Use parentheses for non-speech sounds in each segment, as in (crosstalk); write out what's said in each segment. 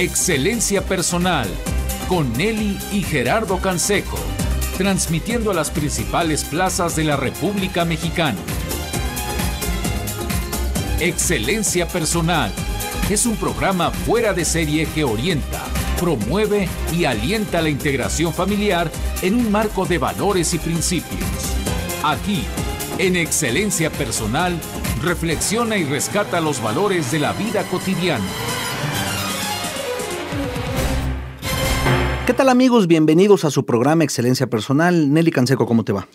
Excelencia Personal con Nelly y Gerardo Canseco, transmitiendo a las principales plazas de la República Mexicana. Excelencia Personal es un programa fuera de serie que orienta, promueve y alienta la integración familiar en un marco de valores y principios. Aquí, en Excelencia Personal, reflexiona y rescata los valores de la vida cotidiana. ¿Qué tal amigos? Bienvenidos a su programa Excelencia Personal. Nelly Canseco, ¿cómo te va?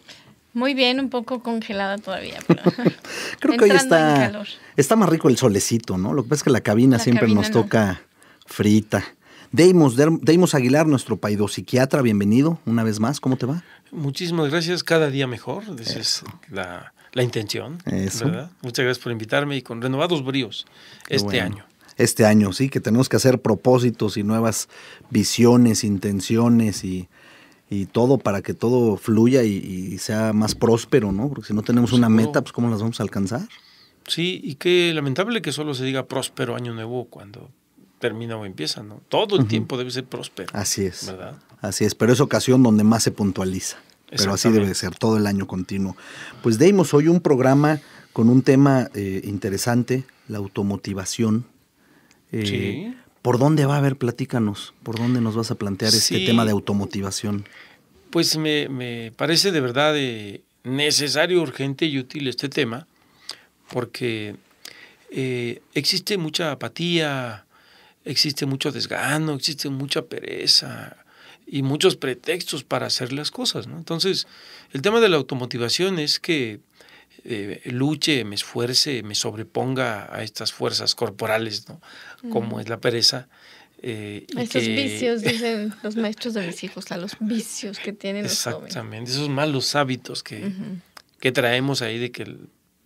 Muy bien, un poco congelada todavía. Pero (laughs) (laughs) Creo que hoy está, está más rico el solecito, ¿no? Lo que pasa es que la cabina siempre nos toca frita. Deimos, Deimos Aguilar, nuestro psiquiatra, bienvenido una vez más. ¿Cómo te va? Muchísimas gracias, cada día mejor. Esa es la, intención. ¿verdad? Muchas gracias por invitarme y con renovados bríos este año este año, sí, que tenemos que hacer propósitos y nuevas visiones, intenciones y, todo para que todo fluya y, sea más próspero, ¿no? Porque si no tenemos una meta, pues ¿cómo las vamos a alcanzar? Sí, y qué lamentable que solo se diga próspero año nuevo cuando termina o empieza, ¿no? Todo el tiempo debe ser próspero. Así es. ¿Verdad? Así es, pero es ocasión donde más se puntualiza. Pero así debe ser, todo el año continuo. Pues Deimos hoy un programa con un tema eh, interesante, la automotivación eh, ¿Por dónde va a haber? Platícanos. ¿Por dónde nos vas a plantear este tema de automotivación? Pues me, parece de verdad eh, necesario, urgente y útil este tema, porque eh, existe mucha apatía, existe mucho desgano, existe mucha pereza y muchos pretextos para hacer las cosas. Entonces, el tema de la automotivación es que eh, luche, me esfuerce, me sobreponga a estas fuerzas corporales, ¿no? Como es la pereza. Eh, esos vicios, (laughs) dicen los maestros de mis hijos, a los vicios que tienen los Exactamente, esos malos hábitos que, que traemos ahí de que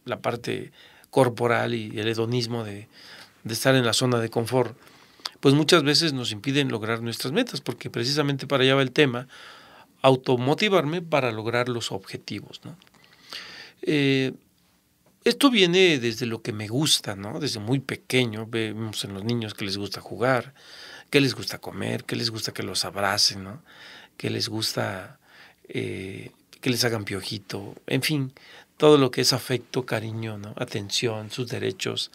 la parte corporal y el hedonismo de, de estar en la zona de confort, pues muchas veces nos impiden lograr nuestras metas, porque precisamente para allá va el tema, automotivarme para lograr los objetivos, ¿no? Eh, esto viene desde lo que me gusta, ¿no? Desde muy pequeño vemos en los niños que les gusta jugar, que les gusta comer, que les gusta que los abracen, ¿no? Que les gusta eh, que les hagan piojito, en fin, todo lo que es afecto, cariño. Atención, sus derechos.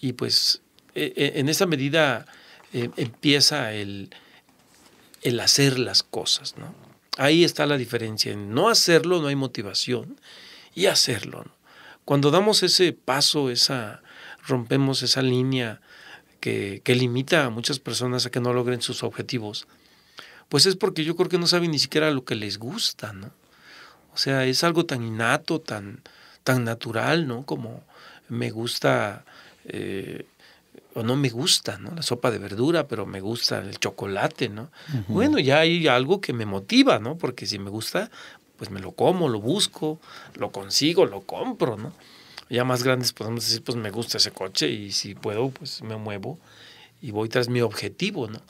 Y pues e, e, en esa medida eh, empieza el, el hacer las cosas, ¿no? Ahí está la diferencia. En no hacerlo no hay motivación y hacerlo. Cuando damos ese paso, esa, rompemos esa línea que, que, limita a muchas personas a que no logren sus objetivos, pues es porque yo creo que no saben ni siquiera lo que les gusta, ¿no? O sea, es algo tan innato, tan, tan natural, ¿no? Como me gusta eh, o no me gusta, ¿no? La sopa de verdura, pero me gusta el chocolate, ¿no? Bueno, ya hay algo que me motiva, ¿no? Porque si me gusta, pues me lo como, lo busco, lo consigo, lo compro, ¿no? Ya más grandes podemos decir, pues me gusta ese coche y si puedo, pues me muevo y voy tras mi objetivo, ¿no?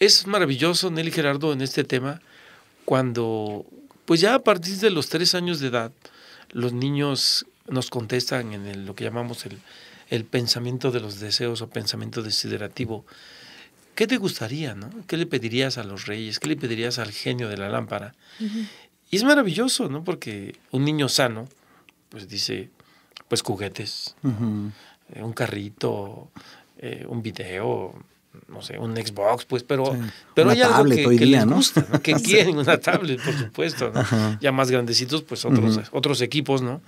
Es maravilloso, Nelly Gerardo, en este tema, cuando, pues ya a partir de los tres años de edad, los niños nos contestan en lo que llamamos el, el pensamiento de los deseos o pensamiento desiderativo. ¿Qué te gustaría, no? ¿Qué le pedirías a los reyes? ¿Qué le pedirías al genio de la lámpara? Y es maravilloso, ¿no? Porque un niño sano, pues dice, pues juguetes, eh, un carrito, eh, un video, no sé, un Xbox, pues, pero, pero hay algo que, les gusta, ¿no? (laughs) que quieren una tablet, por supuesto, ¿no? Ya más grandecitos, pues otros, otros equipos, ¿no?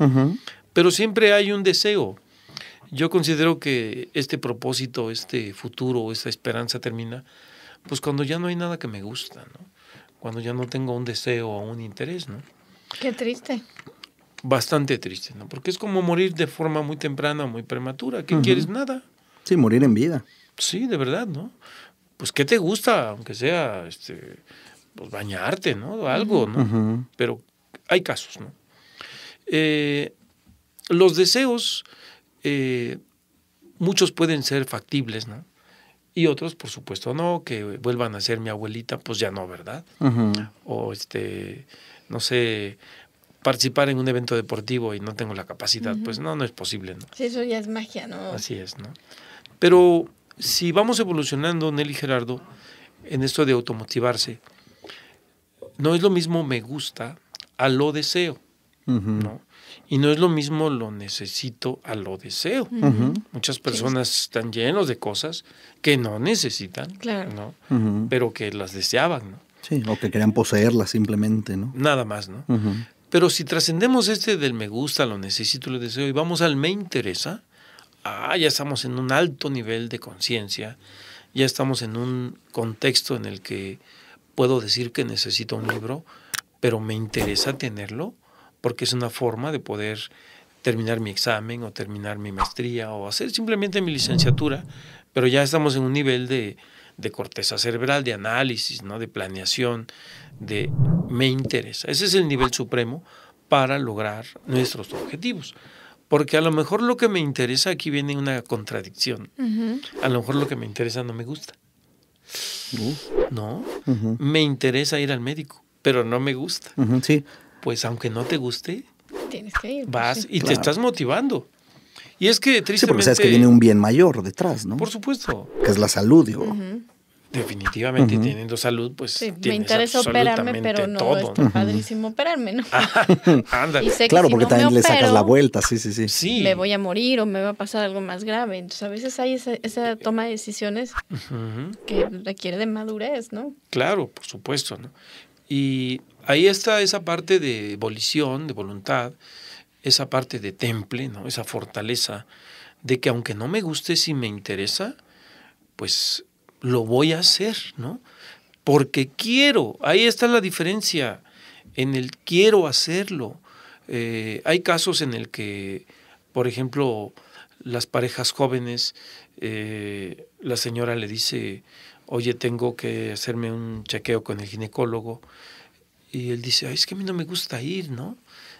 Pero siempre hay un deseo. Yo considero que este propósito, este futuro, esta esperanza termina, pues cuando ya no hay nada que me gusta, ¿no? Cuando ya no tengo un deseo o un interés, ¿no? Qué triste. Bastante triste, ¿no? Porque es como morir de forma muy temprana, muy prematura. ¿Qué quieres? Nada. Sí, morir en vida. Sí, de verdad, ¿no? Pues ¿qué te gusta? Aunque sea, este, pues bañarte, ¿no? Algo, ¿no? Pero hay casos, ¿no? Eh, los deseos, eh, muchos pueden ser factibles, ¿no? Y otros, por supuesto, no, que vuelvan a ser mi abuelita, pues ya no, ¿verdad? O este, no sé, participar en un evento deportivo y no tengo la capacidad, pues no, no es posible, ¿no? Sí, eso ya es magia, ¿no? Así es, ¿no? Pero si vamos evolucionando, Nelly Gerardo, en esto de automotivarse, no es lo mismo me gusta a lo deseo, ¿no? Y no es lo mismo lo necesito a lo deseo. Muchas personas están llenos de cosas que no necesitan, ¿no? pero que las deseaban. ¿no? Sí, o que querían poseerlas simplemente, ¿no? Nada más, ¿no? Pero si trascendemos este del me gusta, lo necesito, lo deseo y vamos al me interesa, ah, ya estamos en un alto nivel de conciencia, ya estamos en un contexto en el que puedo decir que necesito un libro, pero me interesa tenerlo porque es una forma de poder terminar mi examen o terminar mi maestría o hacer simplemente mi licenciatura, pero ya estamos en un nivel de, de corteza cerebral, de análisis, ¿no? de planeación, de me interesa. Ese es el nivel supremo para lograr nuestros objetivos. Porque a lo mejor lo que me interesa, aquí viene una contradicción. A lo mejor lo que me interesa no me gusta. no, me interesa ir al médico, pero no me gusta. sí pues aunque no te guste, tienes que ir. Pues vas y te estás motivando. Y es que tristemente... Sí, porque sabes que viene un bien mayor detrás, ¿no? Por supuesto. Que es la salud, digo. Definitivamente, teniendo salud, pues sí, me interesa operarme, pero no todo, está padrísimo operarme, ¿no? (laughs) Ándale. claro, porque también le sacas la vuelta, sí, sí, sí, sí. Me voy a morir o me va a pasar algo más grave. Entonces, a veces hay esa, toma de decisiones que requiere de madurez, ¿no? Claro, por supuesto, ¿no? Y ahí está esa parte de volición, de voluntad, esa parte de temple, ¿no? esa fortaleza de que aunque no me guste, si me interesa, pues lo voy a hacer, ¿no? Porque quiero, ahí está la diferencia, en el quiero hacerlo. Eh, hay casos en el que, por ejemplo, las parejas jóvenes, eh, la señora le dice, oye, tengo que hacerme un chequeo con el ginecólogo, y él dice, Ay, es que a mí no me gusta ir, ¿no?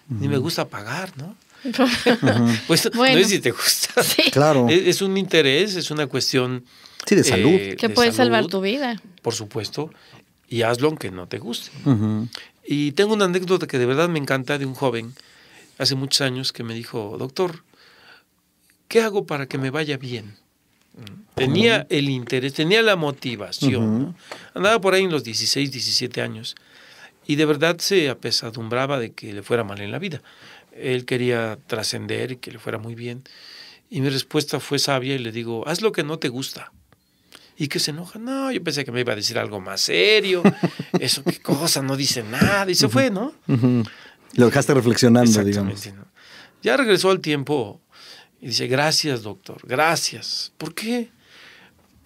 Ni me gusta pagar, ¿no? (laughs) pues no es si te gusta. Claro. Es, un interés, es una cuestión. Sí, de salud. Eh, que puede salvar tu vida. Por supuesto. Y hazlo aunque no te guste. Y tengo una anécdota que de verdad me encanta de un joven hace muchos años que me dijo, doctor, ¿qué hago para que me vaya bien? Tenía el interés, tenía la motivación. Andaba por ahí en los 16, 17 años y de verdad se apesadumbraba de que le fuera mal en la vida. Él quería trascender y que le fuera muy bien. Y mi respuesta fue sabia y le digo, haz lo que no te gusta. Y que se enoja, no, yo pensé que me iba a decir algo más serio, (laughs) eso qué cosa, no dice nada, y se fue, ¿no? Lo dejaste reflexionando, digamos. Ya regresó al tiempo y dice, gracias, doctor, gracias. ¿Por qué?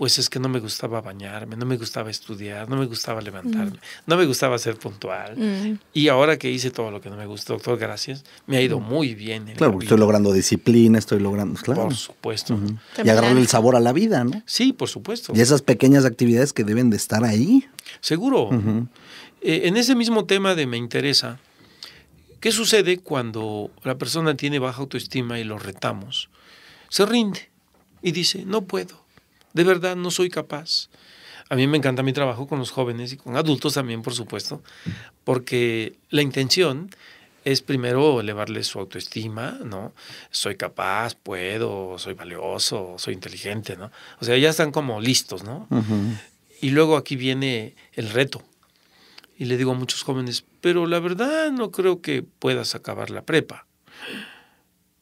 pues es que no me gustaba bañarme, no me gustaba estudiar, no me gustaba levantarme, mm. no me gustaba ser puntual. Mm. Y ahora que hice todo lo que no me gustó, doctor, gracias, me ha ido mm. muy bien. claro, estoy logrando disciplina, estoy logrando, claro. Por supuesto. Y agarrarle el sabor a la vida, ¿no? Sí, por supuesto. Y esas pequeñas actividades que deben de estar ahí. Seguro. Eh, en ese mismo tema de me interesa, ¿qué sucede cuando la persona tiene baja autoestima y lo retamos? Se rinde y dice, no puedo de verdad no soy capaz. A mí me encanta mi trabajo con los jóvenes y con adultos también, por supuesto, porque la intención es primero elevarles su autoestima, ¿no? Soy capaz, puedo, soy valioso, soy inteligente, ¿no? O sea, ya están como listos, ¿no? Y luego aquí viene el reto. Y le digo a muchos jóvenes, pero la verdad no creo que puedas acabar la prepa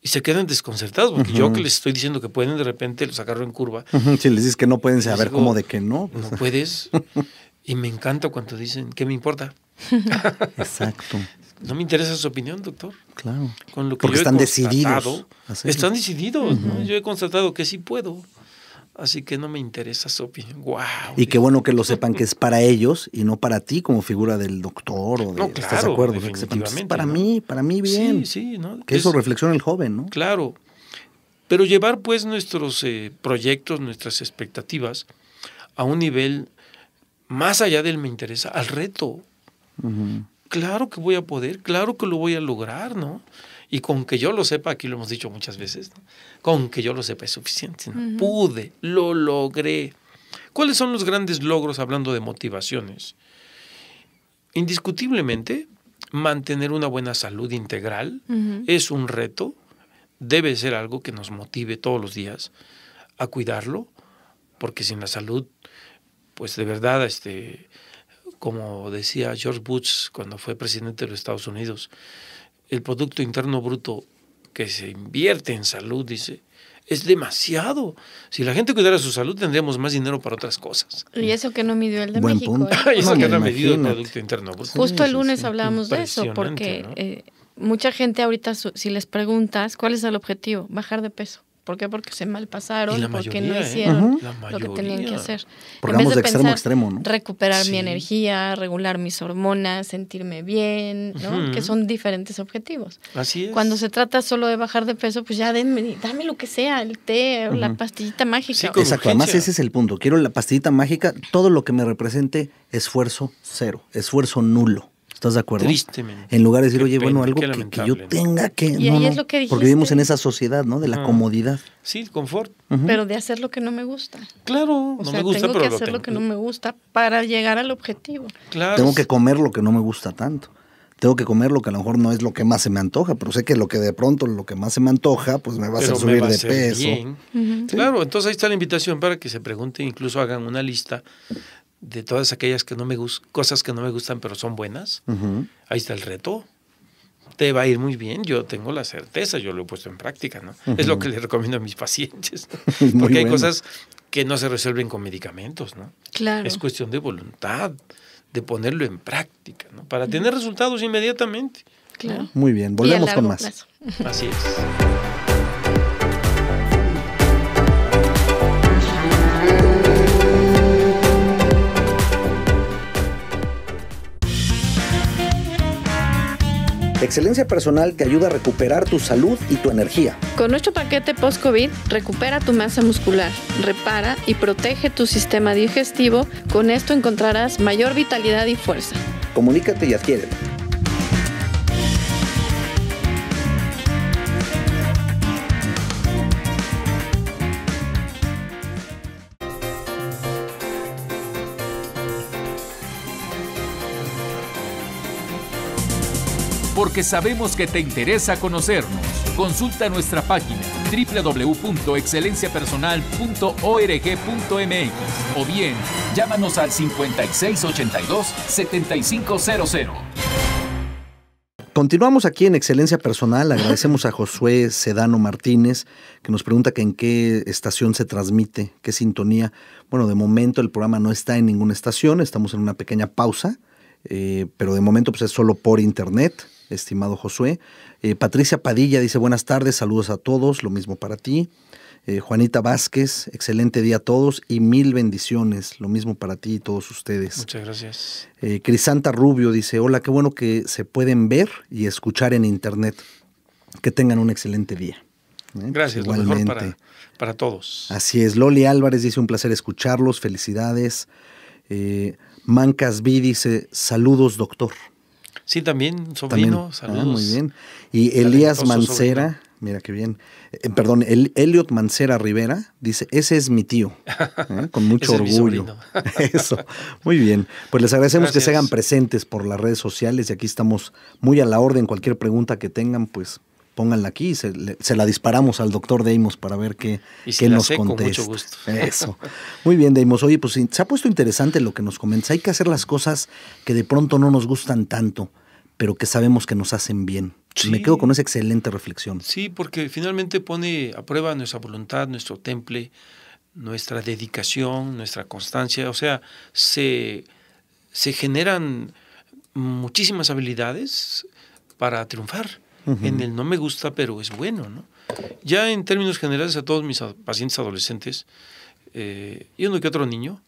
y se quedan desconcertados, porque yo que les estoy diciendo que pueden, de repente los agarro en curva. Si les dices que no pueden saber cómo de que no. No puedes. y me encanta cuando dicen, ¿qué me importa? (laughs) Exacto. No me interesa su opinión, doctor. Claro. Con lo que porque están decididos. Están decididos. Yo he constatado que sí puedo. Así que no me interesa su opinión. Wow. Y qué bueno que lo sepan que (laughs) es para ellos y no para ti como figura del doctor o de, no, claro, ¿estás de acuerdo? Que sepan, es para mí, para mí bien. Sí, sí, ¿no? Que eso reflexione el joven, ¿no? Claro. Pero llevar pues nuestros eh, proyectos, nuestras expectativas a un nivel más allá del me interesa, al reto. Claro que voy a poder, claro que lo voy a lograr, ¿no? Y con que yo lo sepa, aquí lo hemos dicho muchas veces, con que yo lo sepa es suficiente. Pude, lo logré. ¿Cuáles son los grandes logros hablando de motivaciones? Indiscutiblemente, mantener una buena salud integral es un reto, debe ser algo que nos motive todos los días a cuidarlo, porque sin la salud, pues de verdad, este, como decía George Bush cuando fue presidente de los Estados Unidos, el Producto Interno Bruto que se invierte en salud, dice, es demasiado. Si la gente cuidara su salud, tendríamos más dinero para otras cosas. Y eso que no midió el de México. ¿eh? (laughs) eso que no ha medido el Producto Interno Bruto. Justo el lunes hablábamos de eso, porque eh, mucha gente ahorita, si les preguntas, ¿cuál es el objetivo? Bajar de peso. ¿Por qué? Porque se malpasaron, porque no ¿eh? hicieron lo que tenían que hacer. en vez de, de extremo extremo, ¿no? Recuperar mi energía, regular mis hormonas, sentirme bien, ¿no? Que son diferentes objetivos. Así es. Cuando se trata solo de bajar de peso, pues ya denme, dame lo que sea, el té, la pastillita mágica. Exacto, además ese es el punto. Quiero la pastillita mágica, todo lo que me represente esfuerzo cero, esfuerzo nulo. ¿Estás de acuerdo? Tristemente. En lugar de decir, oye, bueno, algo que, yo tenga que... Y ahí es lo que dijiste. Porque vivimos en esa sociedad, ¿no? De la comodidad. Sí, confort. Pero de hacer lo que no me gusta. Claro, o no sea, me gusta, tengo pero que hacer lo, que no me gusta para llegar al objetivo. Claro. Tengo que comer lo que no me gusta tanto. Tengo que comer lo que a lo mejor no es lo que más se me antoja, pero sé que lo que de pronto lo que más se me antoja, pues me va a hacer subir de peso. Claro, entonces ahí está la invitación para que se pregunten, incluso hagan una lista de todas aquellas que no me cosas que no me gustan pero son buenas, ahí está el reto. Te va a ir muy bien, yo tengo la certeza, yo lo he puesto en práctica, ¿no? Es lo que le recomiendo a mis pacientes, (laughs) porque hay cosas que no se resuelven con medicamentos, ¿no? Claro. Es cuestión de voluntad, de ponerlo en práctica, ¿no? Para tener resultados inmediatamente. Claro. Muy bien, volvemos con más. Así es. Excelencia Personal te ayuda a recuperar tu salud y tu energía. Con nuestro paquete post-COVID, recupera tu masa muscular, repara y protege tu sistema digestivo. Con esto encontrarás mayor vitalidad y fuerza. Comunícate y adquiérelo. Porque sabemos que te interesa conocernos. Consulta nuestra página www.excelenciapersonal.org.mx o bien llámanos al 5682-7500. Continuamos aquí en Excelencia Personal. (laughs) Agradecemos a Josué Sedano Martínez, que nos pregunta que en qué estación se transmite, qué sintonía. Bueno, de momento el programa no está en ninguna estación, estamos en una pequeña pausa, eh, pero de momento pues, es solo por internet estimado Josué. Eh, Patricia Padilla dice buenas tardes, saludos a todos, lo mismo para ti. Eh, Juanita Vázquez, excelente día a todos y mil bendiciones, lo mismo para ti y todos ustedes. Muchas gracias. Eh, Crisanta Rubio dice, hola, qué bueno que se pueden ver y escuchar en internet. Que tengan un excelente día. Gracias, Igualmente. lo mejor para, todos. Así es, Loli Álvarez dice, un placer escucharlos, felicidades. Mancas B dice, saludos doctor. Sí, también, sobrino, ah, saludos. muy bien. Y Elías Mancera, mira qué bien. Eh, perdón, el, Elliot Mancera Rivera dice, ese es mi tío, (laughs) ¿eh? con mucho orgullo. (laughs) Eso, muy bien. Pues les agradecemos que se hagan presentes por las redes sociales y aquí estamos muy a la orden. Cualquier pregunta que tengan, pues pónganla aquí, se, se la disparamos al doctor Deimos para ver qué, qué nos contesta. Con mucho gusto. (laughs) Eso. Muy bien, Deimos. Oye, pues se ha puesto interesante lo que nos comentas. Hay que hacer las cosas que de pronto no nos gustan tanto pero que sabemos que nos hacen bien. Me quedo con esa excelente reflexión. Sí, porque finalmente pone a prueba nuestra voluntad, nuestro temple, nuestra dedicación, nuestra constancia. O sea, se, se generan muchísimas habilidades para triunfar. En el no me gusta, pero es bueno. ¿no? Ya en términos generales a todos mis pacientes adolescentes eh, y uno que otro niño,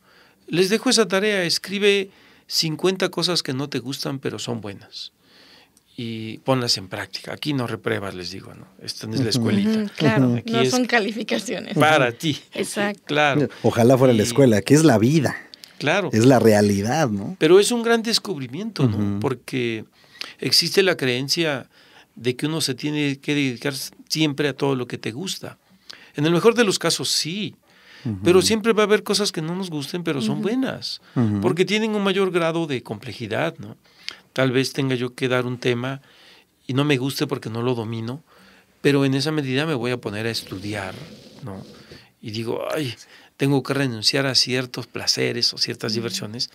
les dejo esa tarea, escribe 50 cosas que no te gustan, pero son buenas y ponlas en práctica. Aquí no repruebas, les digo, ¿no? Esta no es la escuelita. claro, Aquí no son calificaciones. Para ti. Exacto. Claro. Ojalá fuera la escuela, aquí es la vida. Claro. Es la realidad, ¿no? Pero es un gran descubrimiento, ¿no? Porque existe la creencia de que uno se tiene que dedicar siempre a todo lo que te gusta. En el mejor de los casos, sí. Pero siempre va a haber cosas que no nos gusten, pero son buenas, porque tienen un mayor grado de complejidad, ¿no? Tal vez tenga yo que dar un tema y no me guste porque no lo domino, pero en esa medida me voy a poner a estudiar, ¿no? Y digo, ay, tengo que renunciar a ciertos placeres o ciertas diversiones,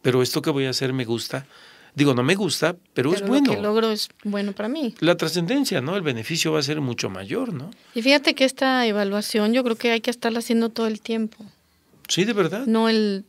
pero esto que voy a hacer me gusta. Digo, no me gusta, pero, es bueno. Lo que logro es bueno para mí. La trascendencia, ¿no? El beneficio va a ser mucho mayor, ¿no? Y fíjate que esta evaluación yo creo que hay que estarla haciendo todo el tiempo. Sí, de verdad. No el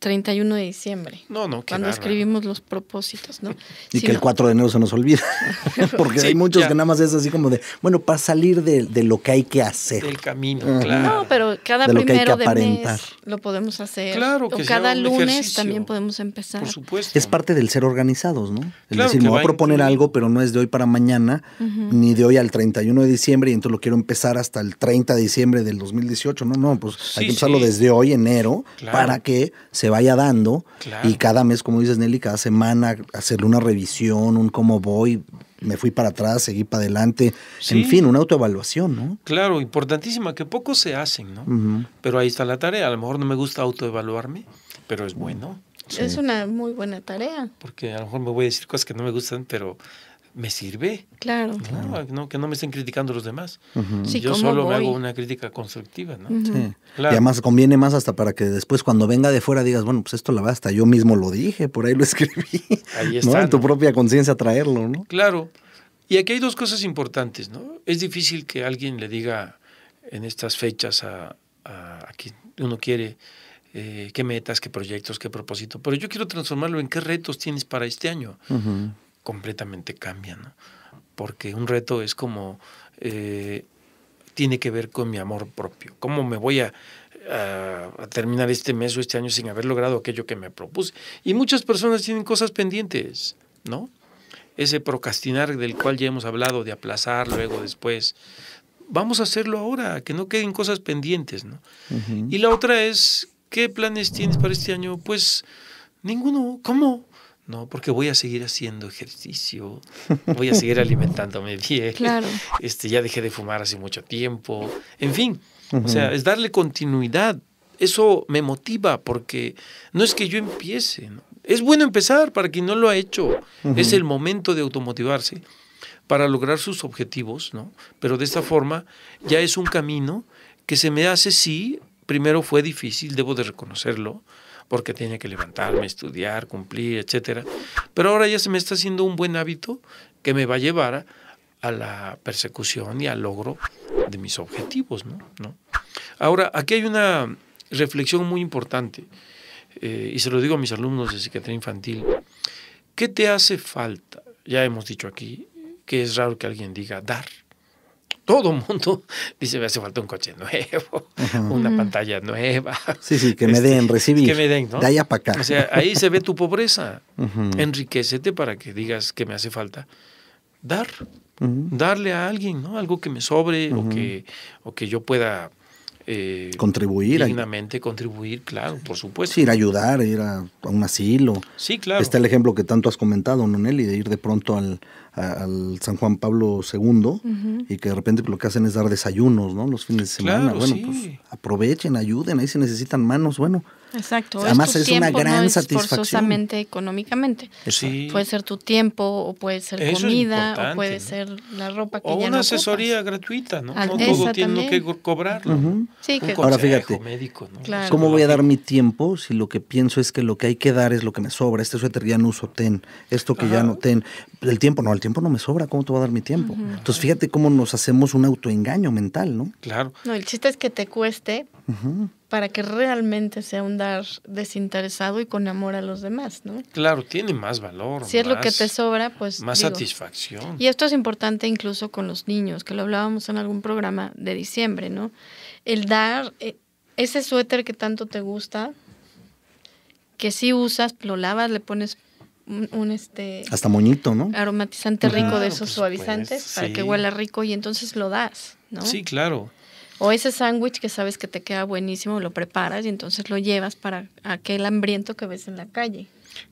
31 de diciembre. No, no, Cuando escribimos los propósitos, ¿no? (laughs) Y que el 4 de enero se nos olvida. (laughs) Porque hay muchos que nada más es así como de, bueno, para salir de, de lo que hay que hacer. Del camino, claro. No, pero cada primero de mes lo podemos hacer. Claro, que O cada lunes también podemos empezar. Por supuesto. Es parte del ser organizados, ¿no? Es decir, me voy a proponer algo, pero no es de hoy para mañana, ni de hoy al 31 de diciembre, y entonces lo quiero empezar hasta el 30 de diciembre del 2018. No, no, pues hay que empezarlo desde hoy, enero, para que se vaya dando y cada mes, como dices Nelly, cada semana hacerle una revisión, un cómo voy, me fui para atrás, seguí para adelante, en fin, una autoevaluación, ¿no? Claro, importantísima, que pocos se hacen, ¿no? Pero ahí está la tarea, a lo mejor no me gusta autoevaluarme, pero es bueno. Es una muy buena tarea. Porque a lo mejor me voy a decir cosas que no me gustan, pero me sirve. Claro. ¿no? que no me estén criticando los demás. Yo solo me hago una crítica constructiva. ¿no? sí. Y además conviene más hasta para que después cuando venga de fuera digas, bueno, pues esto la hasta yo mismo lo dije, por ahí lo escribí. Ahí (laughs) está. En tu propia conciencia traerlo, ¿no? Claro. Y aquí hay dos cosas importantes, ¿no? Es difícil que alguien le diga en estas fechas a, a, quien uno quiere eh, qué metas, qué proyectos, qué propósito, pero yo quiero transformarlo en qué retos tienes para este año completamente cambia, ¿no? Porque un reto es como, eh, tiene que ver con mi amor propio. ¿Cómo me voy a, a, terminar este mes o este año sin haber logrado aquello que me propuse? Y muchas personas tienen cosas pendientes, ¿no? Ese procrastinar del cual ya hemos hablado, de aplazar luego, después. Vamos a hacerlo ahora, que no queden cosas pendientes, ¿no? Y la otra es, ¿qué planes tienes para este año? Pues ninguno. ¿Cómo? No, porque voy a seguir haciendo ejercicio, voy a seguir alimentándome (laughs) bien. Claro. Este, ya dejé de fumar hace mucho tiempo. En fin, o sea, es darle continuidad. Eso me motiva porque no es que yo empiece. Es bueno empezar para quien no lo ha hecho. Es el momento de automotivarse para lograr sus objetivos, ¿no? Pero de esta forma ya es un camino que se me hace, sí, primero fue difícil, debo de reconocerlo, porque tiene que levantarme, estudiar, cumplir, etcétera. Pero ahora ya se me está haciendo un buen hábito que me va a llevar a, la persecución y al logro de mis objetivos, ¿no? Ahora, aquí hay una reflexión muy importante, eh, y se lo digo a mis alumnos de psiquiatría infantil. ¿Qué te hace falta? Ya hemos dicho aquí que es raro que alguien diga dar todo mundo (laughs) dice, me hace falta un coche nuevo, (laughs) una pantalla nueva. Sí, sí, que me den, este, recibir. Que me den, ¿no? De allá para acá. O sea, ahí se ve tu pobreza. (laughs) Enriquecete para que digas que me hace falta. Dar, darle a alguien, ¿no? Algo que me sobre o, que, o que yo pueda eh, contribuir. Dignamente contribuir, claro, por supuesto. Sí, ir a ayudar, ir a, un asilo. Sí, claro. Está el ejemplo que tanto has comentado, ¿no, Nelly? De ir de pronto al, al San Juan Pablo II y que de repente lo que hacen es dar desayunos, ¿no? Los fines de semana. bueno, pues aprovechen, ayuden, ahí se necesitan manos, bueno. Exacto. Además es, una gran no satisfacción. Forzosamente económicamente. Sí. Puede ser tu tiempo, o puede ser comida, o puede ser la ropa que o ya una asesoría gratuita, ¿no? no todo tiene que cobrarlo. Sí, que Ahora fíjate, médico, ¿no? ¿cómo voy a dar mi tiempo si lo que pienso es que lo que hay que dar es lo que me sobra? Este suéter ya no uso, ten. Esto que ya no ten. El tiempo no, el tiempo no me sobra, ¿cómo te voy a dar mi tiempo? Entonces fíjate cómo nos hacemos un autoengaño mental, ¿no? Claro. No, el chiste es que te cueste para que realmente sea un dar desinteresado y con amor a los demás, ¿no? Claro, tiene más valor. Si es lo que te sobra, pues... Más satisfacción. Y esto es importante incluso con los niños, que lo hablábamos en algún programa de diciembre, ¿no? El dar eh, ese suéter que tanto te gusta, que si usas, lo lavas, le pones un, este hasta moñito, ¿no? Aromatizante rico de esos suavizantes para que huela rico y entonces lo das, ¿no? Sí, claro. O ese sándwich que sabes que te queda buenísimo, lo preparas y entonces lo llevas para aquel hambriento que ves en la calle.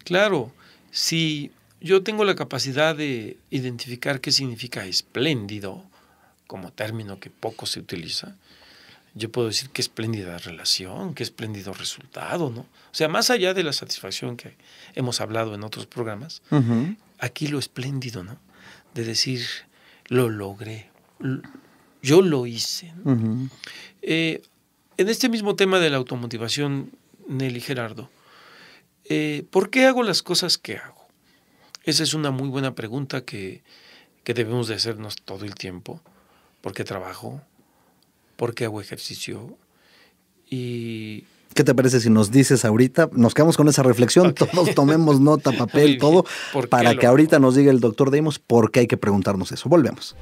Claro, si yo tengo la capacidad de identificar qué significa espléndido, como término que poco se utiliza, yo puedo decir qué espléndida relación, qué espléndido resultado, ¿no? O sea, más allá de la satisfacción que hemos hablado en otros programas, aquí lo espléndido, ¿no? De decir, lo logré, yo lo hice. Eh, en este mismo tema de la automotivación, Nelly Gerardo, eh, ¿por qué hago las cosas que hago? Esa es una muy buena pregunta que, que debemos de hacernos todo el tiempo. ¿Por qué trabajo? ¿Por qué hago ejercicio? Y ¿Qué te parece si nos dices ahorita? Nos quedamos con esa reflexión, todos tomemos nota, (laughs) papel, todo, para que ahorita nos diga el doctor Deimos por qué hay que preguntarnos eso. Volvemos.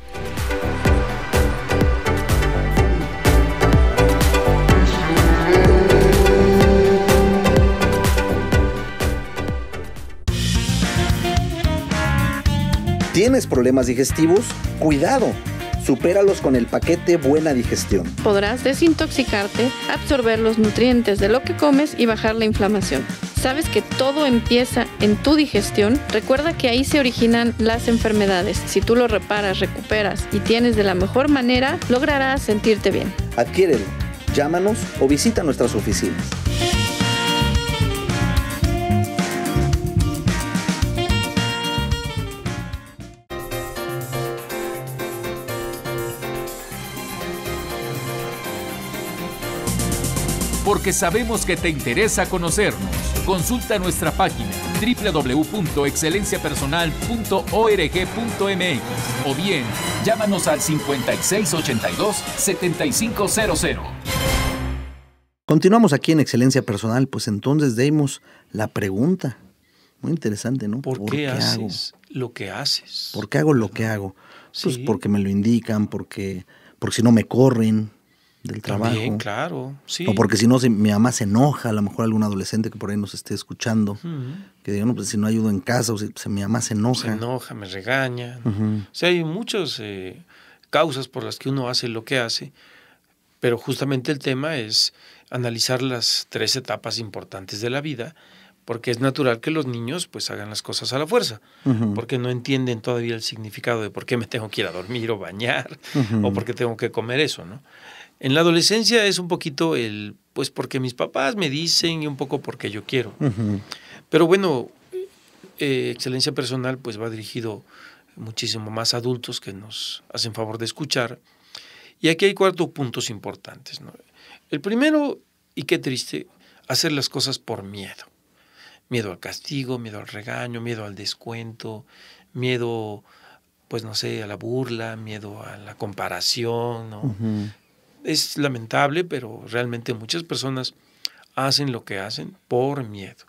¿Tienes problemas digestivos? Cuidado. Supéralos con el paquete Buena Digestión. Podrás desintoxicarte, absorber los nutrientes de lo que comes y bajar la inflamación. ¿Sabes que todo empieza en tu digestión? Recuerda que ahí se originan las enfermedades. Si tú lo reparas, recuperas y tienes de la mejor manera, lograrás sentirte bien. Adquiérelo, llámanos o visita nuestras oficinas. Porque sabemos que te interesa conocernos. Consulta nuestra página www.excelenciapersonal.org.mx o bien llámanos al 5682-7500. Continuamos aquí en Excelencia Personal, pues entonces demos la pregunta. Muy interesante, ¿no? ¿Por, qué, haces lo que haces? ¿Por qué hago lo que hago? Pues porque me lo indican, porque, porque si no me corren, del trabajo. También, claro, sí. O porque si no, mi mamá se enoja, a lo mejor algún adolescente que por ahí nos esté escuchando, que diga, no, pues si no ayudo en casa, o si, mi mamá se enoja. Se enoja, me regaña. O sea, hay muchas eh, causas por las que uno hace lo que hace, pero justamente el tema es analizar las tres etapas importantes de la vida, porque es natural que los niños pues hagan las cosas a la fuerza, porque no entienden todavía el significado de por qué me tengo que ir a dormir o bañar, o por qué tengo que comer eso, ¿no? En la adolescencia es un poquito el, pues porque mis papás me dicen y un poco porque yo quiero. Pero bueno, eh, excelencia personal pues va dirigido muchísimo más a adultos que nos hacen favor de escuchar. Y aquí hay cuatro puntos importantes. El primero, y qué triste, hacer las cosas por miedo. Miedo al castigo, miedo al regaño, miedo al descuento, miedo, pues no sé, a la burla, miedo a la comparación, ¿no? Es lamentable, pero realmente muchas personas hacen lo que hacen por miedo.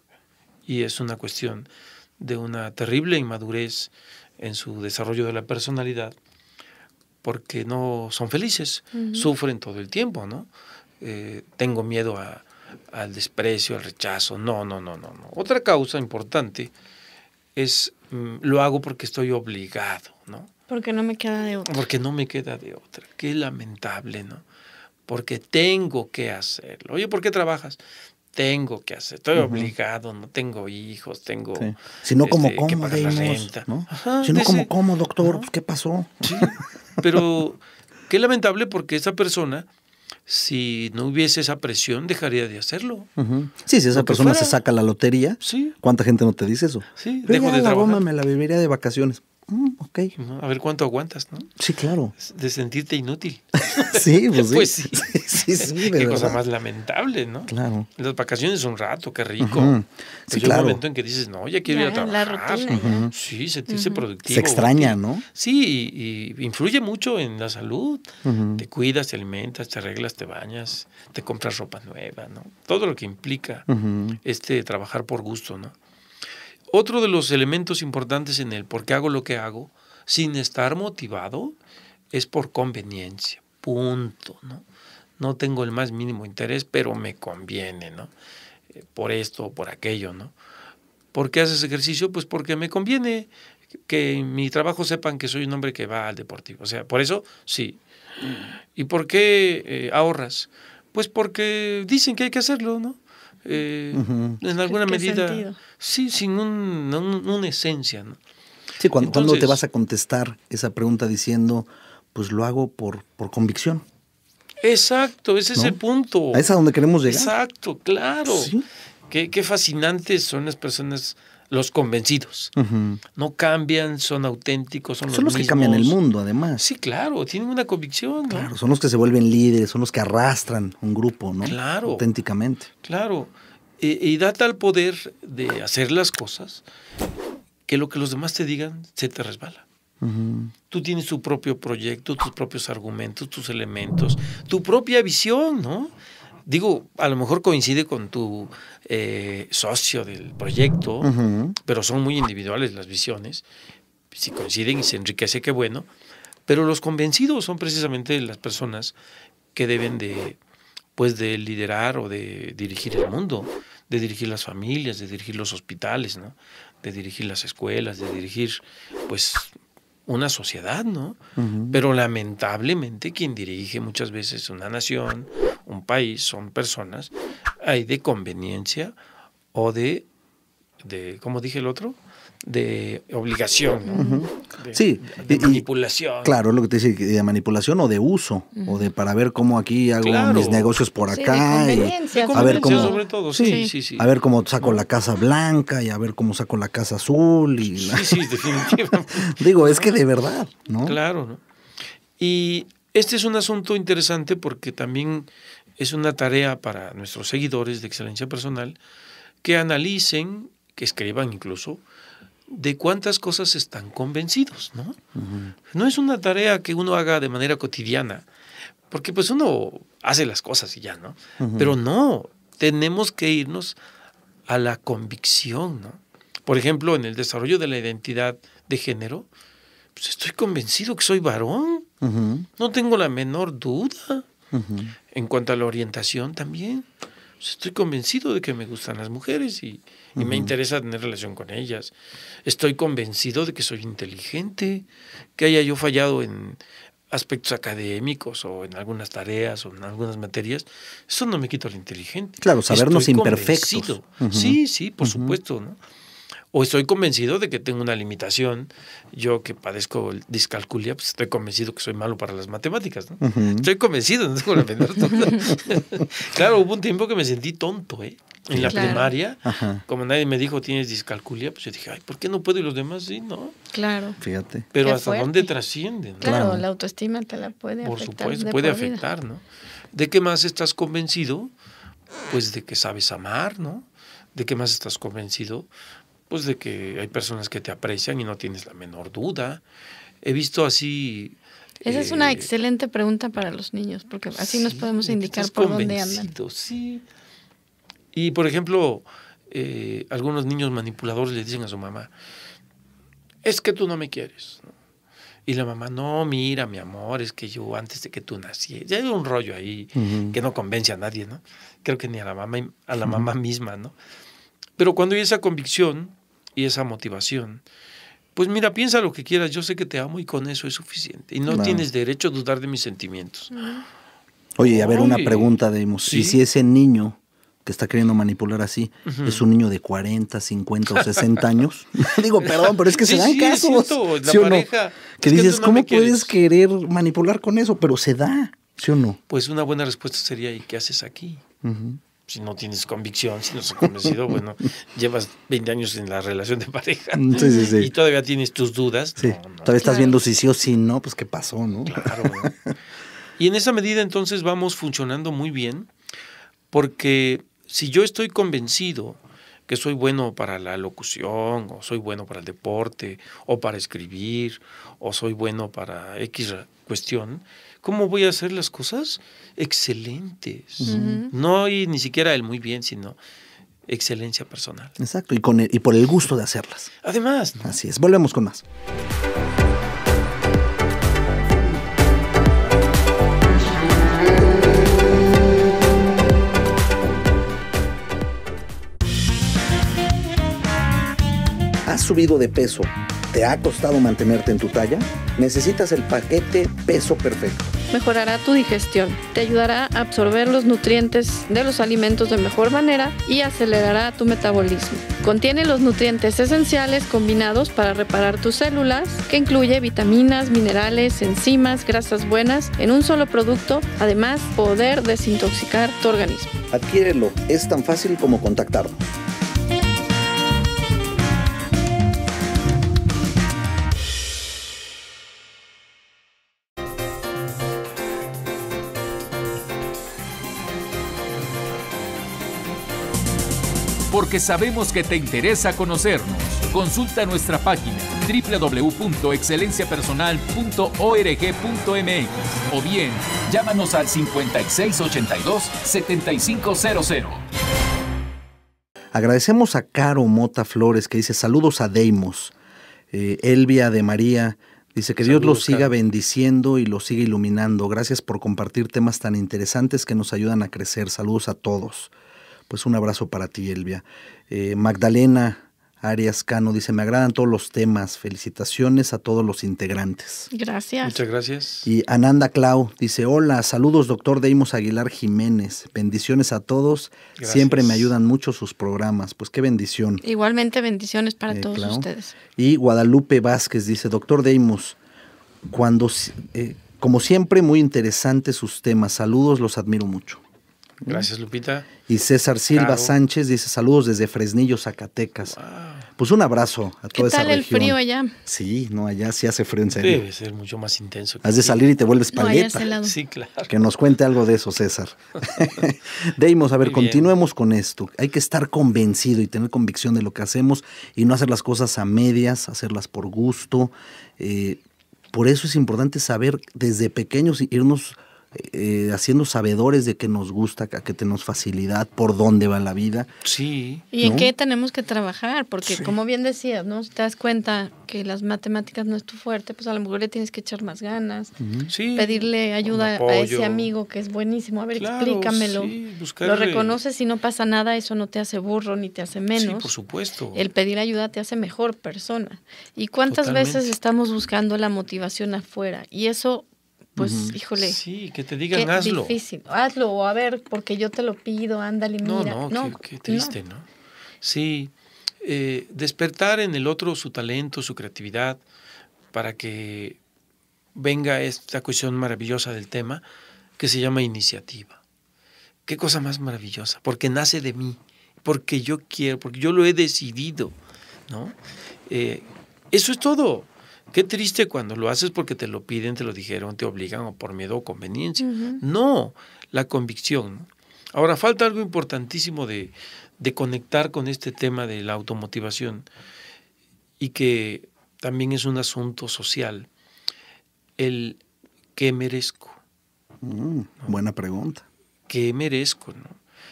Y es una cuestión de una terrible inmadurez en su desarrollo de la personalidad, porque no son felices, sufren todo el tiempo, ¿no? Eh, tengo miedo al desprecio, al rechazo. No, no, no, no, no. Otra causa importante es mm, lo hago porque estoy obligado, ¿no? Porque no me queda de otra. Porque no me queda de otra. Qué lamentable, ¿no? Porque tengo que hacerlo. Oye, ¿por qué trabajas? Tengo que hacer, estoy obligado, no tengo hijos, tengo Si no, como este, cómo, ¿no? si no, como cómo, doctor, pues, ¿qué pasó? Sí, pero qué lamentable porque esa persona, si no hubiese esa presión, dejaría de hacerlo. Sí, si esa persona se saca la lotería, ¿cuánta gente no te dice eso? Sí, dejo de la trabajar. me la viviría de vacaciones. Mm, ok. A ver cuánto aguantas, ¿no? Sí, claro. De sentirte inútil. (laughs) sí, pues sí. (laughs) pues sí. sí, (laughs) sí qué cosa más lamentable, ¿no? Claro. Las vacaciones un rato, qué rico. Sí, claro. un momento en que dices, no, ya quiero ir a trabajar. La rutina, Sí, sentirse productivo. Se extraña, ¿no? Sí, y, influye mucho en la salud. Te cuidas, te alimentas, te arreglas, te bañas, te compras ropa nueva, ¿no? Todo lo que implica este trabajar por gusto, ¿no? Otro de los elementos importantes en el por qué hago lo que hago, sin estar motivado, es por conveniencia. Punto, ¿no? No tengo el más mínimo interés, pero me conviene, ¿no? Eh, por esto o por aquello, ¿no? ¿Por qué haces ejercicio? Pues porque me conviene que en mi trabajo sepan que soy un hombre que va al deportivo. O sea, por eso sí. ¿Y por qué eh, ahorras? Pues porque dicen que hay que hacerlo, ¿no? Eh, en alguna medida, sí, sin una esencia. ¿no? Sí, cuando, cuando, te vas a contestar esa pregunta diciendo, pues lo hago por, por convicción. Exacto, ese es el punto. Es a donde queremos llegar. Exacto, claro. Qué, qué fascinantes son las personas los convencidos. No cambian, son auténticos, son, son los, que cambian el mundo, además. Sí, claro, tienen una convicción. Claro, son los que se vuelven líderes, son los que arrastran un grupo, ¿no? Claro. Auténticamente. Claro. Y, da tal poder de hacer las cosas que lo que los demás te digan se te resbala. Tú tienes tu propio proyecto, tus propios argumentos, tus elementos, tu propia visión, ¿no? Digo, a lo mejor coincide con tu eh, socio del proyecto, pero son muy individuales las visiones. Si coinciden y se enriquece, qué bueno. Pero los convencidos son precisamente las personas que deben de, pues, de liderar o de dirigir el mundo, de dirigir las familias, de dirigir los hospitales, ¿no? de dirigir las escuelas, de dirigir, pues, una sociedad, ¿no? Pero lamentablemente quien dirige muchas veces una nación, un país, son personas, hay de conveniencia o de, de ¿cómo dije el otro? de obligación, de, sí, de manipulación. claro, lo que te dice, de manipulación o de uso, o de para ver cómo aquí hago mis negocios por acá. y a ver cómo, sobre todo, sí, sí, sí, A ver cómo saco la casa blanca y a ver cómo saco la casa azul. Y Sí, sí, (laughs) definitivamente. Digo, es que de verdad, ¿no? Claro, ¿no? Y este es un asunto interesante porque también es una tarea para nuestros seguidores de excelencia personal que analicen, que escriban incluso, de cuántas cosas están convencidos, ¿no? No es una tarea que uno haga de manera cotidiana, porque pues uno hace las cosas y ya, ¿no? Pero no, tenemos que irnos a la convicción, ¿no? Por ejemplo, en el desarrollo de la identidad de género, pues estoy convencido que soy varón, no tengo la menor duda. En cuanto a la orientación también, pues estoy convencido de que me gustan las mujeres y, y me interesa tener relación con ellas. Estoy convencido de que soy inteligente, que haya yo fallado en aspectos académicos o en algunas tareas o en algunas materias, eso no me quita lo inteligente. Claro, sabernos imperfectos. Sí, sí, por supuesto, ¿no? O estoy convencido de que tengo una limitación. Yo que padezco discalculia, pues estoy convencido que soy malo para las matemáticas. ¿no? Estoy convencido, no tengo la menor claro, hubo un tiempo que me sentí tonto, ¿eh? En la primaria, como nadie me dijo tienes discalculia, pues yo dije, ay, ¿por qué no puedo y los demás sí, no? Claro. Fíjate. Pero hasta dónde trascienden. Claro, la autoestima te la puede por afectar. Por supuesto, puede afectar, ¿no? ¿De qué más estás convencido? Pues de que sabes amar, ¿no? ¿De qué más estás convencido? Pues de que hay personas que te aprecian y no tienes la menor duda. He visto así... Esa es una eh, excelente pregunta para los niños, porque así nos podemos indicar por dónde andan. Sí. Y por ejemplo, eh, algunos niños manipuladores le dicen a su mamá, es que tú no me quieres. Y la mamá, no, mira, mi amor, es que yo antes de que tú nacieras, ya hay un rollo ahí que no convence a nadie, ¿no? Creo que ni a la mamá, a la mamá misma, ¿no? Pero cuando hay esa convicción y esa motivación, pues mira, piensa lo que quieras, yo sé que te amo y con eso es suficiente. Y no tienes derecho a dudar de mis sentimientos. Oye, a ver, una pregunta de ¿Y si ese niño que está queriendo manipular así es un niño de 40, 50 o 60 años? (laughs) (laughs) Digo, perdón, pero es que se dan casos. ¿sí o no? Que dices, ¿cómo puedes querer manipular con eso? Pero se da, ¿sí o no? Pues una buena respuesta sería, ¿y qué haces aquí? Si no tienes convicción, si no estás convencido, bueno, (laughs) llevas 20 años en la relación de pareja mm, y todavía tienes tus dudas. todavía estás viendo si sí o si no, pues qué pasó, ¿no? Claro. y en esa medida entonces vamos funcionando muy bien, porque si yo estoy convencido que soy bueno para la locución, o soy bueno para el deporte, o para escribir, o soy bueno para X cuestión, ¿cómo voy a hacer las cosas? Excelentes. No hay ni siquiera el muy bien, sino excelencia personal. Exacto, y, con y por el gusto de hacerlas. Además. Así es, volvemos con más. ¿Has subido de peso ¿Te ha costado mantenerte en tu talla? Necesitas el paquete peso perfecto. Mejorará tu digestión, te ayudará a absorber los nutrientes de los alimentos de mejor manera y acelerará tu metabolismo. Contiene los nutrientes esenciales combinados para reparar tus células, que incluye vitaminas, minerales, enzimas, grasas buenas en un solo producto, además poder desintoxicar tu organismo. Adquiérelo, es tan fácil como contactarnos. Porque sabemos que te interesa conocernos. Consulta nuestra página www.excelenciapersonal.org.mx o bien llámanos al 5682-7500. Agradecemos a Caro Mota Flores que dice saludos a Deimos. Eh, Elvia de María dice que Dios los siga bendiciendo y los siga iluminando. Gracias por compartir temas tan interesantes que nos ayudan a crecer. Saludos a todos. Pues un abrazo para ti, Elvia. Eh, Magdalena Arias Cano dice, me agradan todos los temas, felicitaciones a todos los integrantes. Gracias. Muchas gracias. Y Ananda Clau dice, hola, saludos doctor Deimos Aguilar Jiménez, bendiciones a todos, siempre me ayudan mucho sus programas, pues qué bendición. Igualmente bendiciones para eh, todos ustedes. Y Guadalupe Vázquez dice, doctor Deimos, cuando, eh, como siempre, muy interesantes sus temas, saludos, los admiro mucho. Gracias, Lupita. Y César Silva Sánchez dice saludos desde Fresnillo, Zacatecas. Pues un abrazo a toda esa región. ¿Qué tal el frío allá? Sí, no, allá sí hace frío en serio. Debe ser mucho más intenso. Has de salir y te vuelves paleta. sí, claro. Que nos cuente algo de eso, César. (laughs) (laughs) Deimos, a ver, continuemos con esto. Hay que estar convencido y tener convicción de lo que hacemos y no hacer las cosas a medias, hacerlas por gusto. Eh, por eso es importante saber desde pequeños irnos eh, haciendo sabedores de que nos gusta, que tenemos facilidad, por dónde va la vida. Sí. Y en qué tenemos que trabajar, porque como bien decías, ¿no? Si te das cuenta que las matemáticas no es tu fuerte, pues a lo mejor le tienes que echar más ganas. Pedirle ayuda a ese amigo que es buenísimo. A ver, explícamelo. Lo reconoces y no pasa nada, eso no te hace burro ni te hace menos. Sí, por supuesto. El pedir ayuda te hace mejor persona. ¿Y cuántas veces estamos buscando la motivación afuera? Y eso pues híjole. Sí, que te digan hazlo. Difícil. Hazlo o a ver, porque yo te lo pido, ándale, mira. No, no, qué, triste, ¿no? Sí, eh, despertar en el otro su talento, su creatividad, para que venga esta cuestión maravillosa del tema que se llama iniciativa. Qué cosa más maravillosa, porque nace de mí, porque yo quiero, porque yo lo he decidido, ¿no? Eh, eso es todo. Qué triste cuando lo haces porque te lo piden, te lo dijeron, te obligan o por miedo o conveniencia. No, la convicción. Ahora falta algo importantísimo de, de conectar con este tema de la automotivación y que también es un asunto social. El qué merezco. Mm, buena pregunta. ¿Qué merezco?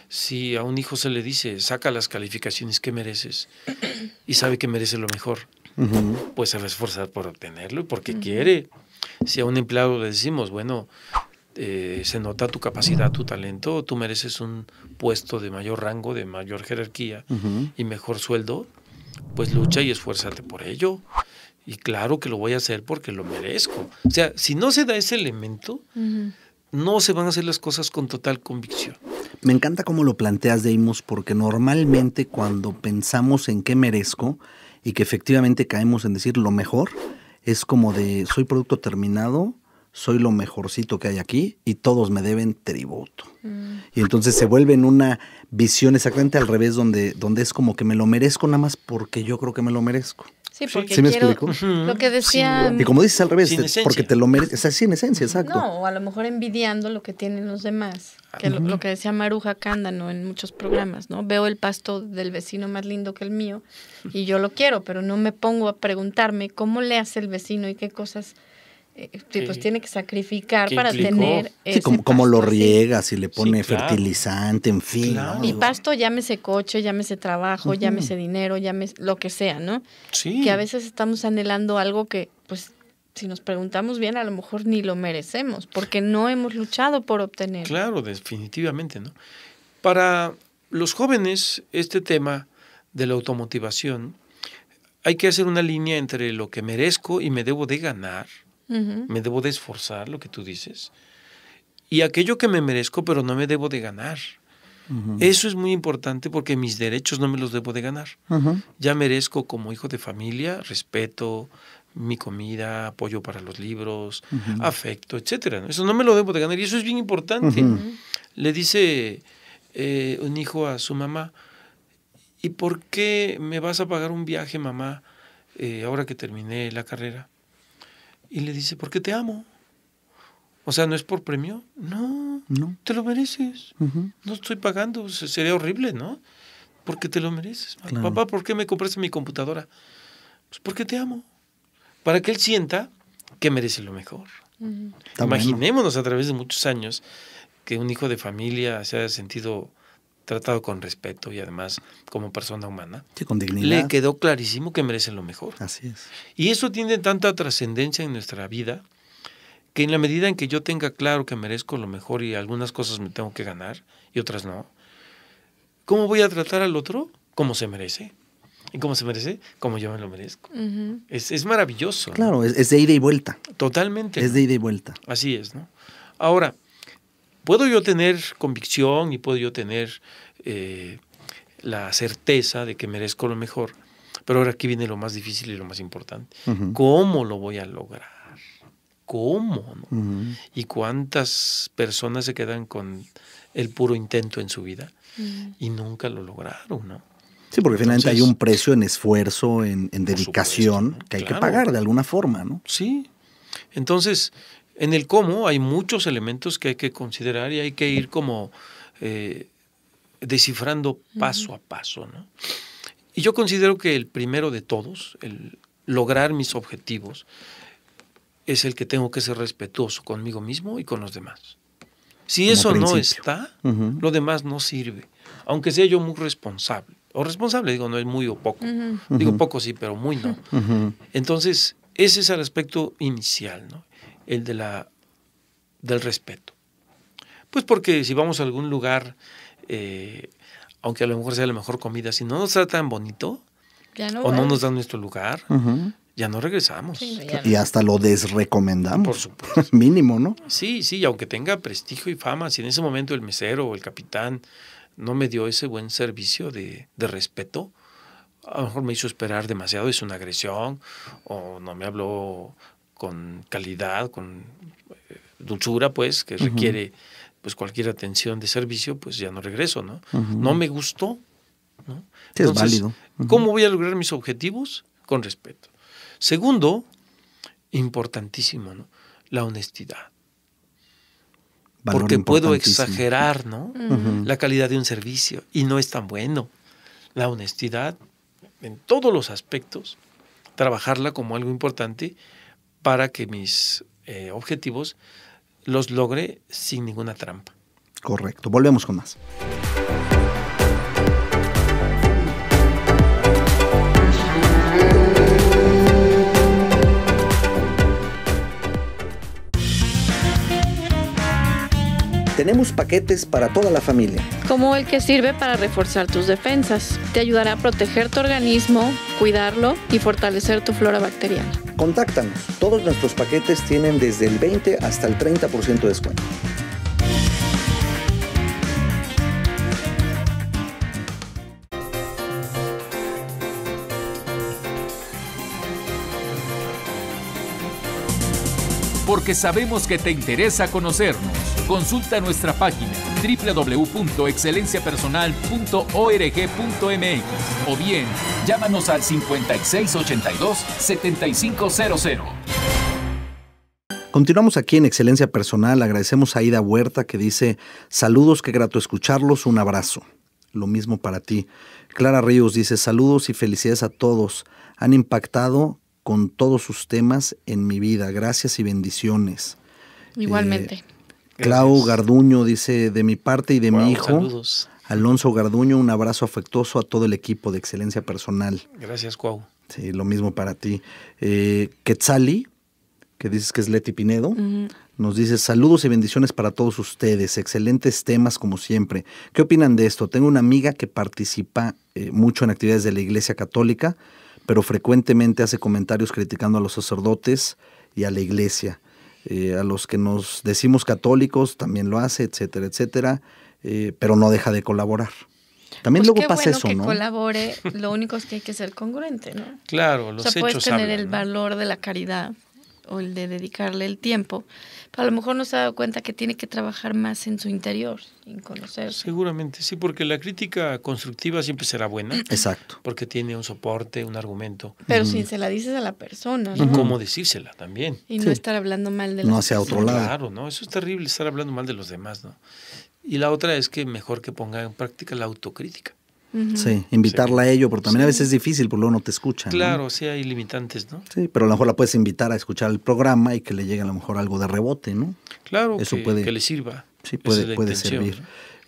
Si a un hijo se le dice, saca las calificaciones que mereces y sabe que merece lo mejor, pues se va a esforzar por obtenerlo porque quiere. Si a un empleado le decimos, bueno, eh, se nota tu capacidad, tu talento, tú mereces un puesto de mayor rango, de mayor jerarquía y mejor sueldo, pues lucha y esfuérzate por ello. Y claro que lo voy a hacer porque lo merezco. O sea, si no se da ese elemento, no se van a hacer las cosas con total convicción. Me encanta cómo lo planteas, Deimos, porque normalmente cuando pensamos en qué merezco, y que efectivamente caemos en decir lo mejor, es como de soy producto terminado, soy lo mejorcito que hay aquí y todos me deben tributo. Mm. Y entonces se vuelve en una visión exactamente al revés, donde, donde es como que me lo merezco nada más porque yo creo que me lo merezco. Sí, porque ¿Sí me explico? lo que decía... y como dices al revés, porque te lo mereces, así en esencia, exacto. No, o a lo mejor envidiando lo que tienen los demás, que lo, que decía Maruja Cándano en muchos programas, ¿no? Veo el pasto del vecino más lindo que el mío y yo lo quiero, pero no me pongo a preguntarme cómo le hace el vecino y qué cosas eh, pues tiene que sacrificar para tener sí, como, lo riega, si le pone fertilizante, en fin. Y pasto, llámese coche, llámese trabajo, llámese dinero, llámese lo que sea, ¿no? Sí. Que a veces estamos anhelando algo que, pues, si nos preguntamos bien, a lo mejor ni lo merecemos, porque no hemos luchado por obtener. Claro, definitivamente, ¿no? Para los jóvenes, este tema de la automotivación, hay que hacer una línea entre lo que merezco y me debo de ganar me debo de esforzar, lo que tú dices, y aquello que me merezco, pero no me debo de ganar. Eso es muy importante porque mis derechos no me los debo de ganar. Ya merezco como hijo de familia respeto, mi comida, apoyo para los libros, afecto, etcétera. Eso no me lo debo de ganar y eso es bien importante. Le dice eh, un hijo a su mamá, ¿y por qué me vas a pagar un viaje, mamá, eh, ahora que terminé la carrera? Y le dice, porque te amo. O sea, ¿no es por premio? No, no. te lo mereces. No estoy pagando, sería horrible, ¿no? porque te lo mereces. Papá, ¿por qué me compraste mi computadora? Pues porque te amo. Para que él sienta que merece lo mejor. Imaginémonos a través de muchos años que un hijo de familia se haya sentido tratado con respeto y además como persona humana. con dignidad. Le quedó clarísimo que merece lo mejor. Así es. Y eso tiene tanta trascendencia en nuestra vida que en la medida en que yo tenga claro que merezco lo mejor y algunas cosas me tengo que ganar y otras no, ¿cómo voy a tratar al otro? Como se merece. ¿Y cómo se merece? Como yo me lo merezco. es, maravilloso. Claro, es, de ida y vuelta. Totalmente. Es de ida y vuelta. Así es, ¿no? Ahora, puedo yo tener convicción y puedo yo tener eh, la certeza de que merezco lo mejor, pero ahora aquí viene lo más difícil y lo más importante. ¿Cómo lo voy a lograr? ¿Cómo? ¿Y cuántas personas se quedan con el puro intento en su vida y nunca lo lograron, ¿no? Sí, porque finalmente hay un precio en esfuerzo, en, dedicación, que hay que pagar de alguna forma, ¿no? Sí. Entonces, en el cómo hay muchos elementos que hay que considerar y hay que ir como eh, descifrando paso a paso, ¿no? Y yo considero que el primero de todos, el lograr mis objetivos, es el que tengo que ser respetuoso conmigo mismo y con los demás. Si eso no está, lo demás no sirve, aunque sea yo muy responsable o responsable, digo, no es muy o poco. Digo poco sí, pero muy no. Entonces, ese es el aspecto inicial, ¿no? El de la, del respeto. Pues porque si vamos a algún lugar, eh, aunque a lo mejor sea la mejor comida, si no nos tratan bonito o no nos dan nuestro lugar, ya no regresamos. y hasta lo desrecomendamos. Por supuesto. (laughs) Mínimo, ¿no? Sí, sí, aunque tenga prestigio y fama, si en ese momento el mesero o el capitán no me dio ese buen servicio de, respeto. A lo mejor me hizo esperar demasiado, es una agresión, o no me habló con calidad, con eh, dulzura, pues, que requiere pues cualquier atención de servicio, pues ya no regreso, ¿no? No me gustó, ¿no? es válido. ¿Cómo voy a lograr mis objetivos? Con respeto. Segundo, importantísimo, ¿no? La honestidad porque puedo exagerar, ¿no? La calidad de un servicio y no es tan bueno. La honestidad en todos los aspectos, trabajarla como algo importante para que mis eh, objetivos los logre sin ninguna trampa. Correcto. Volvemos con más. Tenemos paquetes para toda la familia. Como el que sirve para reforzar tus defensas. Te ayudará a proteger tu organismo, cuidarlo y fortalecer tu flora bacteriana. Contáctanos. Todos nuestros paquetes tienen desde el 20 hasta el 30% de descuento. Porque sabemos que te interesa conocernos Consulta nuestra página www.excelenciapersonal.org.mx o bien llámanos al 5682-7500. Continuamos aquí en Excelencia Personal. Agradecemos a Aida Huerta que dice, saludos, qué grato escucharlos, un abrazo. Lo mismo para ti. Clara Ríos dice, saludos y felicidades a todos. Han impactado con todos sus temas en mi vida. Gracias y bendiciones. Igualmente. Eh, Clau Garduño dice, de mi parte y de mi hijo, Alonso Garduño, un abrazo afectuoso a todo el equipo de excelencia personal. Gracias, Cuau. Sí, lo mismo para ti. Eh, Quetzali, que dices que es Leti Pinedo, nos dice saludos y bendiciones para todos ustedes, excelentes temas como siempre. ¿Qué opinan de esto? Tengo una amiga que participa eh, mucho en actividades de la Iglesia Católica, pero frecuentemente hace comentarios criticando a los sacerdotes y a la Iglesia. Eh, a los que nos decimos católicos también lo hace, etcétera, etcétera, eh, pero no deja de colaborar. También pues luego pasa eso, que ¿no? colabore, lo único es que hay que ser congruente, ¿no? (laughs) Claro, los o sea, puedes tener el valor de la caridad o el de dedicarle el tiempo, pero a lo mejor no se ha dado cuenta que tiene que trabajar más en su interior, en conocerse. Seguramente, sí, porque la crítica constructiva siempre será buena. (clears throat) Exacto. Porque tiene un soporte, un argumento. Pero si se la dices a la persona. Y cómo decírsela también. Y no estar hablando mal de No hacia otro lado. Claro, ¿no? Eso es terrible, estar hablando mal de los demás, ¿no? Y la otra es que mejor que ponga en práctica la autocrítica. Sí, invitarla a ello, pero también a veces es difícil, porque luego no te escuchan. Claro, sí hay limitantes, ¿no? Sí, pero a lo mejor la puedes invitar a escuchar el programa y que le llegue a lo mejor algo de rebote, ¿no? Claro, Eso que, puede, que le sirva. Sí, puede, puede servir.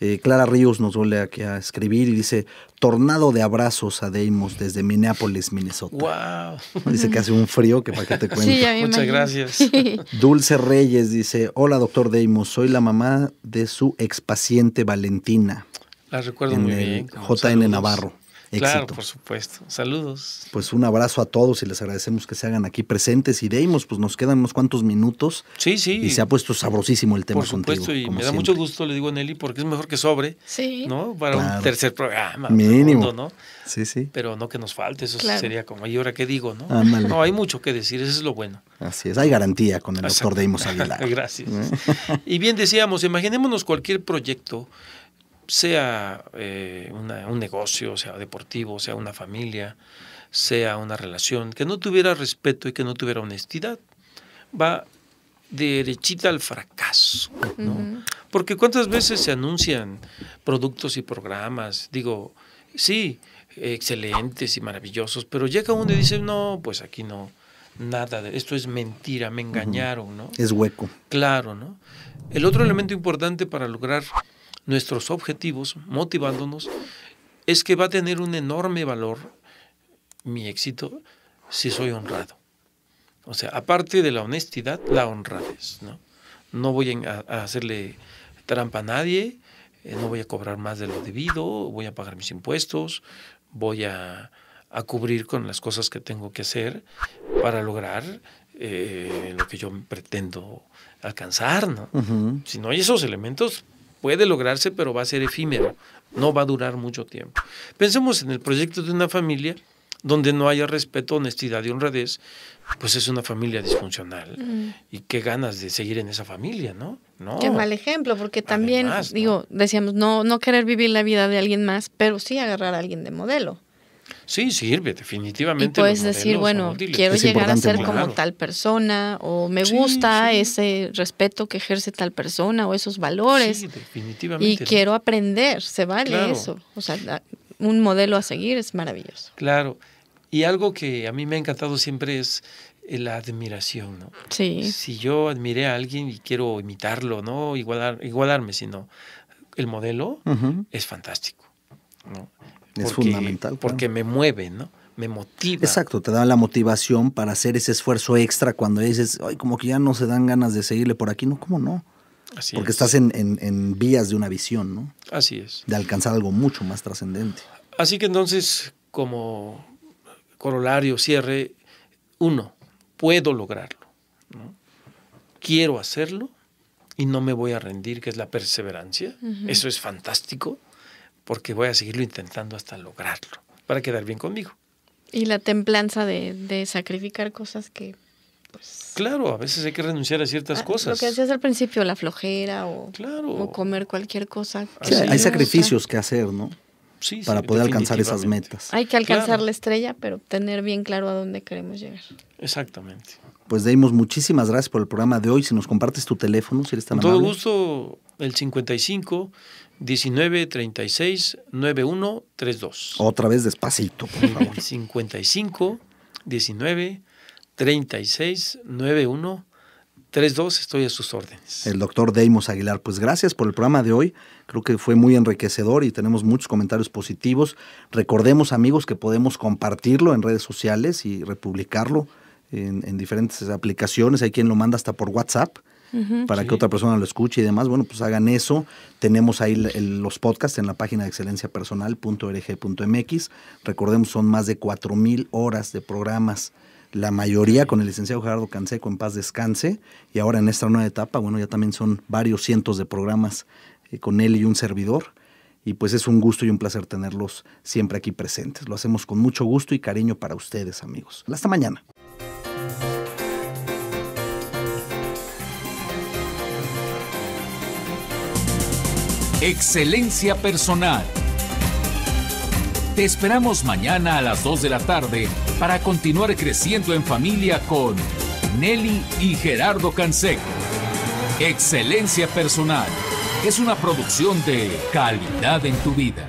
Eh, Clara Ríos nos vuelve aquí a escribir y dice, tornado de abrazos a Deimos desde Minneapolis, Minnesota. Wow. (laughs) Dice que hace un frío que para que te cuente. Muchas gracias. (laughs) Dulce Reyes dice, hola doctor Deimos, soy la mamá de su expaciente Valentina. La recuerdo muy bien. JN Navarro. Claro, por supuesto. Saludos. Pues un abrazo a todos y les agradecemos que se hagan aquí presentes y deimos, pues nos quedan unos cuantos minutos. Sí, sí. Y se ha puesto sabrosísimo el tema Por supuesto, y me da mucho gusto, le digo a Nelly, porque es mejor que sobre. Sí. ¿No? Para un tercer programa. Mínimo. ¿no? Sí, sí. Pero no que nos falte, eso sería como, ¿y ahora qué digo? ¿no? no, hay mucho que decir, eso es lo bueno. Así es, hay garantía con el doctor Deimos Aguilar. (laughs) Gracias. ¿Eh? y bien decíamos, imaginémonos cualquier proyecto sea eh, un negocio, sea deportivo, sea una familia, sea una relación, que no tuviera respeto y que no tuviera honestidad, va derechita al fracaso. ¿no? Porque cuántas veces se anuncian productos y programas, digo, sí, excelentes y maravillosos, pero llega uno y dice, no, pues aquí no, nada, de, esto es mentira, me engañaron, ¿no? Es hueco. Claro, ¿no? El otro elemento importante para lograr nuestros objetivos, motivándonos, es que va a tener un enorme valor mi éxito si soy honrado. O sea, aparte de la honestidad, la honradez. No, no voy a, hacerle trampa a nadie, eh, no voy a cobrar más de lo debido, voy a pagar mis impuestos, voy a, cubrir con las cosas que tengo que hacer para lograr eh, lo que yo pretendo alcanzar. ¿no? Si no hay esos elementos, Puede lograrse, pero va a ser efímero, no va a durar mucho tiempo. Pensemos en el proyecto de una familia donde no haya respeto, honestidad y honradez, pues es una familia disfuncional. Mm. Y qué ganas de seguir en esa familia, ¿no? no. Qué mal ejemplo, porque también, digo, decíamos, no, no querer vivir la vida de alguien más, pero sí agarrar a alguien de modelo. Sí, sirve, definitivamente. Y puedes decir, bueno, quiero llegar a ser como tal persona, o me gusta ese respeto que ejerce tal persona, o esos valores. Sí, definitivamente. Y quiero aprender, se vale eso. O sea, un modelo a seguir es maravilloso. Claro. Y algo que a mí me ha encantado siempre es la admiración, ¿no? Sí. Si yo admiré a alguien y quiero imitarlo, no igualar, igualarme, sino el modelo es fantástico. ¿no? Es fundamental. Porque me mueve, ¿no? Me motiva. Exacto, te da la motivación para hacer ese esfuerzo extra cuando dices, ay, como que ya no se dan ganas de seguirle por aquí. No, ¿cómo no? Así Porque estás en, en, vías de una visión, ¿no? Así es. De alcanzar algo mucho más trascendente. Así que entonces, como corolario, cierre, uno, puedo lograrlo. ¿no? Quiero hacerlo y no me voy a rendir, que es la perseverancia. Eso es fantástico porque voy a seguirlo intentando hasta lograrlo, para quedar bien conmigo. Y la templanza de, sacrificar cosas que... Pues, claro, a veces hay que renunciar a ciertas ah, cosas. Lo que decías al principio, la flojera o, o comer cualquier cosa. hay sacrificios que hacer, ¿no? Sí, para poder alcanzar esas metas. Hay que alcanzar la estrella, pero tener bien claro a dónde queremos llegar. Exactamente. Pues Deimos, muchísimas gracias por el programa de hoy. Si nos compartes tu teléfono, si eres tan Con todo gusto, el 55 19 36 91 32. Otra vez despacito, por favor. 55 19 36 91 32. Estoy a sus órdenes. El doctor Deimos Aguilar, pues gracias por el programa de hoy. Creo que fue muy enriquecedor y tenemos muchos comentarios positivos. Recordemos, amigos, que podemos compartirlo en redes sociales y republicarlo en, en diferentes aplicaciones. Hay quien lo manda hasta por WhatsApp para que otra persona lo escuche y demás, bueno, pues hagan eso. Tenemos ahí los podcasts en la página de excelenciapersonal.org.mx. Recordemos, son más de 4.000 horas de programas, la mayoría con el licenciado Gerardo Canseco en paz descanse. Y ahora en esta nueva etapa, bueno, ya también son varios cientos de programas eh, con él y un servidor. Y pues es un gusto y un placer tenerlos siempre aquí presentes. Lo hacemos con mucho gusto y cariño para ustedes, amigos. Hasta mañana. Excelencia Personal. Te esperamos mañana a las 2 de la tarde para continuar creciendo en familia con Nelly y Gerardo Canseco. Excelencia Personal es una producción de calidad en tu vida.